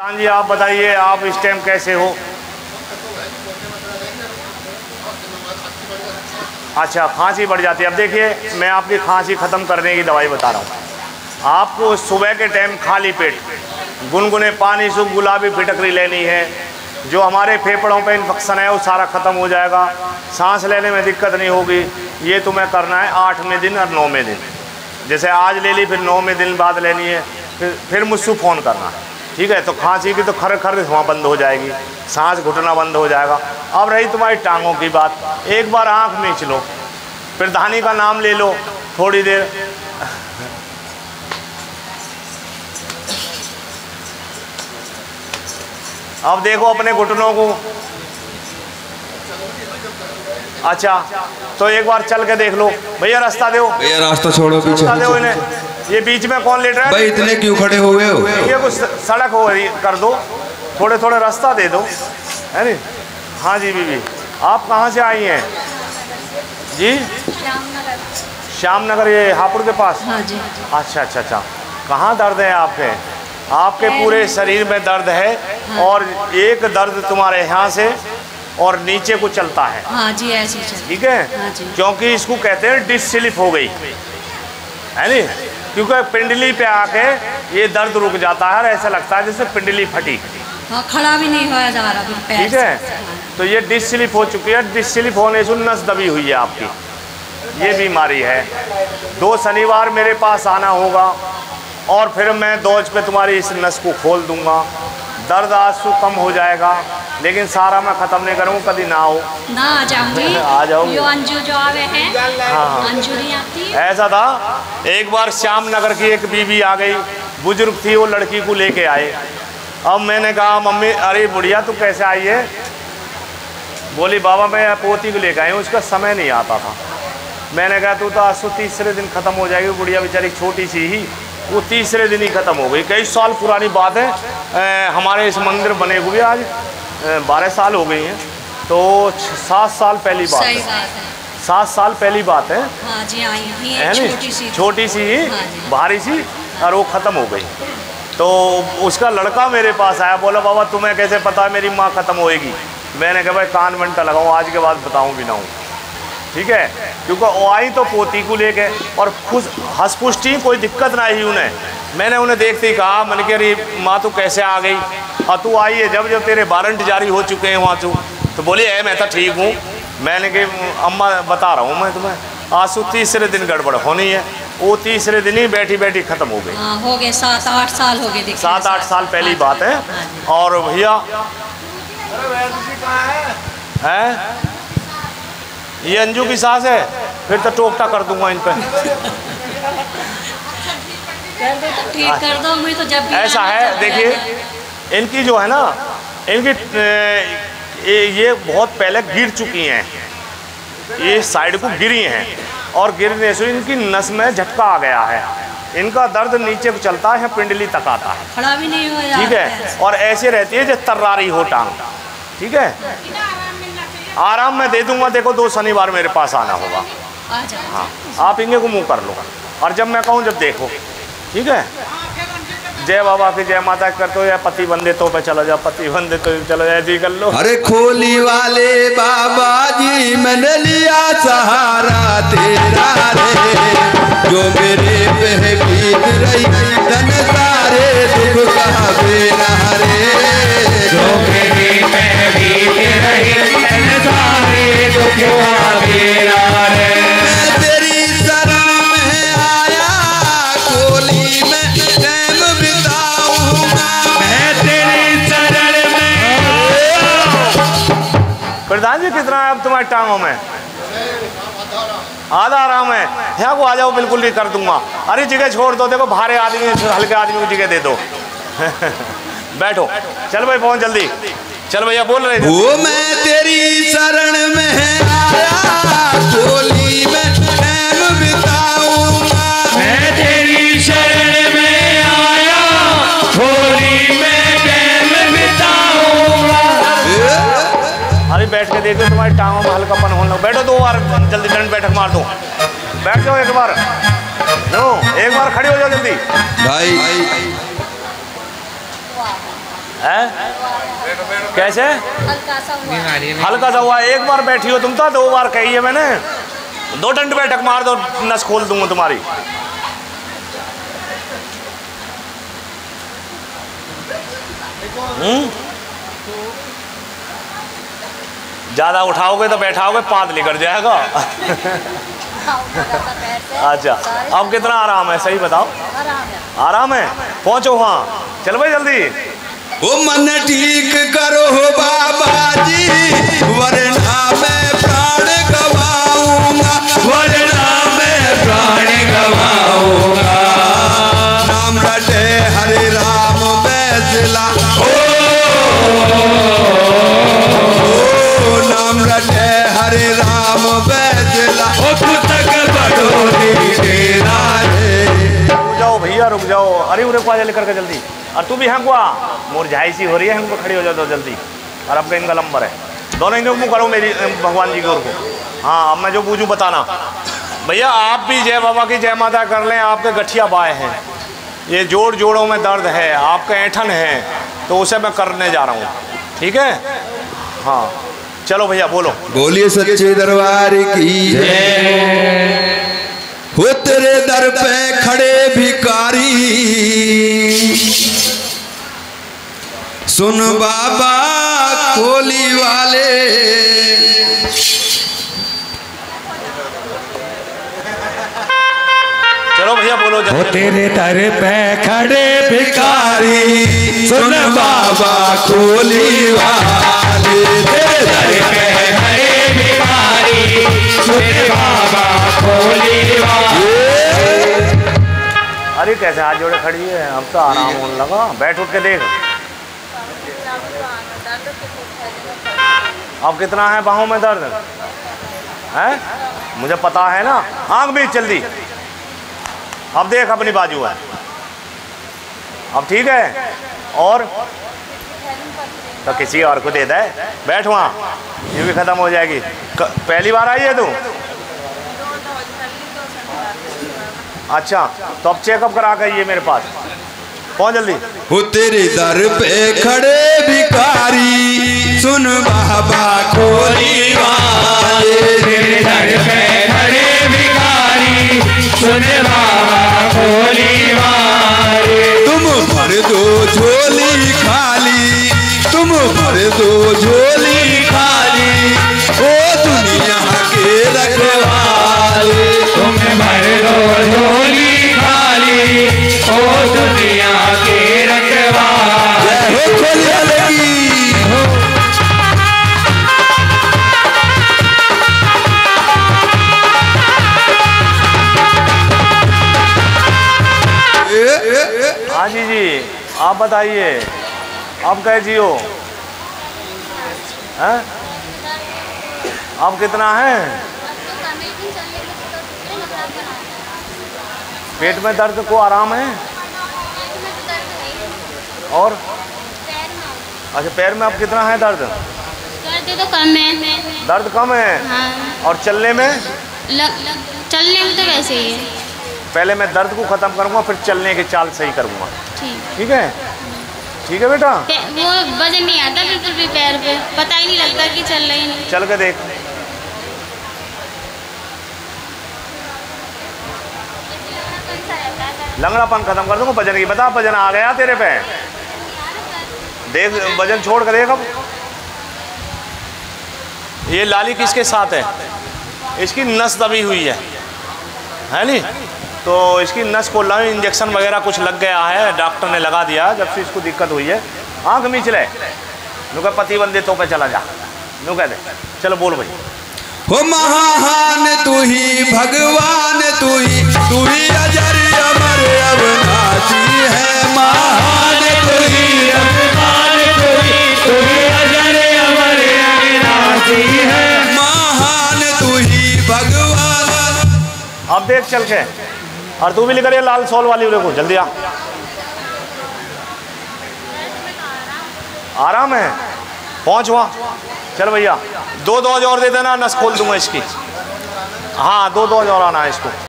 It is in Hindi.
हाँ जी, आप बताइए, आप इस टाइम कैसे हो? अच्छा खांसी बढ़ जाती है। अब देखिए, मैं आपकी खांसी ख़त्म करने की दवाई बता रहा हूँ। आपको सुबह के टाइम खाली पेट गुनगुने पानी से गुलाबी फिटकरी लेनी है। जो हमारे फेफड़ों पे इन्फेक्शन है, वो सारा ख़त्म हो जाएगा। सांस लेने में दिक्कत नहीं होगी। ये तुम्हें करना है आठवें दिन और नौवें दिन। जैसे आज ले ली, फिर नौवें दिन बाद लेनी है। फिर फिर मुझसे फ़ोन करना। ठीक है तो खांसी की तो खर खर धुआँ बंद हो जाएगी। सांस घुटना बंद हो जाएगा। अब रही तुम्हारी टांगों की बात। एक बार आँख मीच लो। फिर धानी का नाम ले लो थोड़ी देर। अब देखो अपने घुटनों को। अच्छा तो एक बार चल के देख लो। भैया रास्ता दो। भैया रास्ता छोड़ो पीछे। रास्ता दो इन्हें। ये बीच में कौन लेट रहा है? भाई इतने क्यों खड़े हो गए हो? ये कुछ सड़क हो रही कर दो। थोड़े थोड़े रास्ता दे दो। है नी हाँ जी बीबी आप कहाँ से आई हैं? जी? श्याम नगर ये हापुड़ के पास? हाँ जी। अच्छा अच्छा अच्छा। कहाँ दर्द है आपके? आपके पूरे शरीर में दर्द है हाँ। और एक दर्द तुम्हारे यहाँ से और नीचे को चलता है। हाँ जी ऐसे ठीक है? हाँ जी। क्योंकि इसको कहते हैं डिस स्लिप हो गई। है नी क्योंकि पिंडली पे आके ये दर्द रुक जाता है और ऐसा लगता है जैसे पिंडली फटी। हाँ खड़ा भी नहीं होया जा रहा ठीक है? तो ये डिस स्लिप हो चुकी है। डिस स्लिप होने से नस दबी हुई है आपकी। ये बीमारी है। दो शनिवार मेरे पास आना होगा और फिर मैं दोज पे तुम्हारी इस नस को खोल दूँगा। दर्द आँसू कम हो जाएगा। लेकिन सारा मैं ख़त्म नहीं करूँगा कभी ना हो ना आ जाऊँगी। आ जाओगी। यो अंजू जो आवे हैं हाँ। अंजू आती। ऐसा था एक बार श्याम नगर की एक बीवी आ गई बुज़ुर्ग थी वो लड़की को लेके आए। अब मैंने कहा मम्मी अरे बुढ़िया तू कैसे आई है? बोली बाबा मैं पोती को लेके आई हूँ उसका समय नहीं आता था। मैंने कहा तू तो आज तो तीसरे दिन ख़त्म हो जाएगी बुढ़िया बेचारी छोटी सी ही वो तीसरे दिन ही ख़त्म हो गई। कई साल पुरानी बात है अ, हमारे इस मंदिर बने हुए आज। बारह साल हो गई हैं। तो सात साल पहली बात सही है। बात है। सात साल पहली बात है। हाँ जी आई है। छोटी सी छोटी सी ही हाँ भारी सी और वो ख़त्म हो गई। तो उसका लड़का मेरे पास आया बोला बाबा तुम्हें कैसे पता? है मेरी माँ ख़त्म होएगी। मैंने कहा भाई कान मंटा लगाऊँ आज के बाद बताऊँ भी ना हूँ। ठीक है? क्योंकि वो आई तो पोती को लेके और खुश हंस पुष्टी कोई दिक्कत ना आई उन्हें। मैंने उन्हें देखते ही कहा मन के रही माँ तू कैसे आ गई? और तू आई है जब जब तेरे वारंट जारी हो चुके हैं वहाँ तू। तो बोली है मैं तो ठीक हूँ। मैंने कहा अम्मा बता रहा हूँ मैं तुम्हें आँसू तीसरे दिन गड़बड़ होनी है वो तीसरे दिन ही बैठी बैठी ख़त्म हो गई। हाँ हो गए सात आठ साल हो गए सात आठ साल पहली हाँ बात है। हाँ। और भैया? है? ये अंजू की सास है? फिर तो टोकटा कर दूँगा इन पे। कर दो तो ठीक कर दो मैं तो जब भी ऐसा है देखिए इनकी जो है ना इनकी ये बहुत पहले गिर चुकी हैं। ये साइड को गिरी हैं और गिरने से इनकी नस में झटका आ गया है। इनका दर्द नीचे को चलता है पिंडली तक आता है। खड़ा भी नहीं हो ठीक है? और ऐसे रहती है जैसे तर्रारी हो टांग। ठीक है? आराम मैं दे दूँगा देखो दो शनिवार मेरे पास आना होगा। हाँ आप इनके को मुँह कर लो। और जब मैं कहूँ जब देखो। ठीक है? जय बाबा की जय माता कर तो या पति बंदे तो पे चलो जाओ पति बंदे तो चला जाए जी कर लो अरे खोली वाले बाबा जी मैंने लिया सहारा तेरा रे। जो मेरे पे बीत रही धन सारे दुख का बेरा रे। जो तुम्हारी टांगों में। आधा आराम है। यहाँ को आ जाओ, बिल्कुल नहीं कर दूँगा। अरे जगह छोड़ दो, देखो भारे आदमी हल्के आदमी को जगह दे दो। बैठो। चल भाई, फ़ोन जल्दी। चल भैया, बोल रहे वो मैं तेरी शरण में आया बैठो दो बार जल्दी दंड बैठक मार दो। बैठ जाओ एक बार। नो एक बार खड़ी हो जाओ जल्दी। भाई। है? कैसे? हल्का सा हुआ हल्का सा हुआ एक बार बैठी हो तुम तो दो बार कही है मैंने। दो डंड बैठक मार दो नस खोल दूँगा तुम्हारी। हम्म? ज़्यादा उठाओगे तो बैठाओगे पाँच निकल जाएगा। अच्छा अब कितना आराम है, सही बताओ। आराम है? पहुंचो वहाँ। चल भाई जल्दी। ओ मन ठीक करो बाबा जी वरना अरे उरे को आ जा लेकर के जल्दी। और तू भी हैं को आ मुरझाई सी हो रही है, हमको खड़ी हो जाओ जल्दी। और अब इनका नंबर है। दोनों इनको मुँह करो मेरी भगवान जी की। ओर को हाँ अब मैं जो पूछूँ बताना। भैया, आप भी जय बाबा की जय माता कर लें, आपके गठिया बाए हैं। ये जोड़ जोड़ों में दर्द है, आपका ऐठन है तो उसे मैं करने जा रहा हूँ। ठीक है? हाँ। चलो भैया, बोलो। बोलिए सच्चे दरबार की हो तेरे दर पे खड़े भिकारी सुन बाबा कोली वाले। चलो भैया बोलो जल्दी। तेरे दर पे खड़े भिकारी सुन बाबा कोली वाले। तेरे दर अरे कैसे हाथ जोड़े खड़ी है? अब तो आराम होने लगा। बैठ उठ के देख। अब कितना है बाहों में दर्द? है? मुझे पता है ना। आँख भी चल दी अब देख अपनी बाजू है। अब ठीक है। और? तो किसी और को दे दे। बैठ वहाँ। ये भी खत्म हो जाएगी। पहली बार आई है तू? अच्छा तो अब चेकअप करा कर ये मेरे पास। पहुँच जल्दी। हो तेरे दर पे खड़े भिखारी सुन बाबा वाले तेरे दर पे खड़े भिखारी सुन बाबा खोली तुम भर दो झोली खाली तुम भर दो झोली बताइए। आप कैसी जियो। हैं? आप कितना है? पेट में दर्द को आराम है? और? अच्छा पैर में अब कितना है दर्द? दर्द तो कम है। दर्द कम है? हाँ। और चलने में? लग, लग, चलने में तो वैसे ही है। पहले मैं दर्द को ख़त्म करूँगा फिर चलने की चाल सही करूँगा। ठीक है? ठीक है बेटा? वो वज़न नहीं आता बिल्कुल भी पैर पे। पता ही नहीं लगता कि चल रही नहीं। चल के देख। लंगड़ापन खत्म कर दूँगा वज़न की। बता वज़न आ गया तेरे पे? देख वज़न छोड़ कर देख अब। ये लाली किसके साथ है? इसकी नस दबी हुई है। है नी तो इसकी नस को लंग इंजेक्शन वगैरह कुछ लग गया है डॉक्टर ने लगा दिया जब से इसको दिक्कत हुई है। आँख मीच ले। नु कह पति बंदे तो पे चला जा। नु कह दे। चलो बोल भाई। हो महान तू ही भगवान तू ही तू ही अजर अमर अविनाशी है। महान तू ही अभिमान तुही तुही अजर अमर अविनाशी है। महान तू ही भगवान। अब देख चल के। और तू भी लेकर ये लाल सोल वाली को, जल्दी आ। आराम है। पहुँच हुआ चल भैया। दो दो और दे देना, नस खोल दूँगा इसकी। हाँ दो दो हज़ार आना है इसको।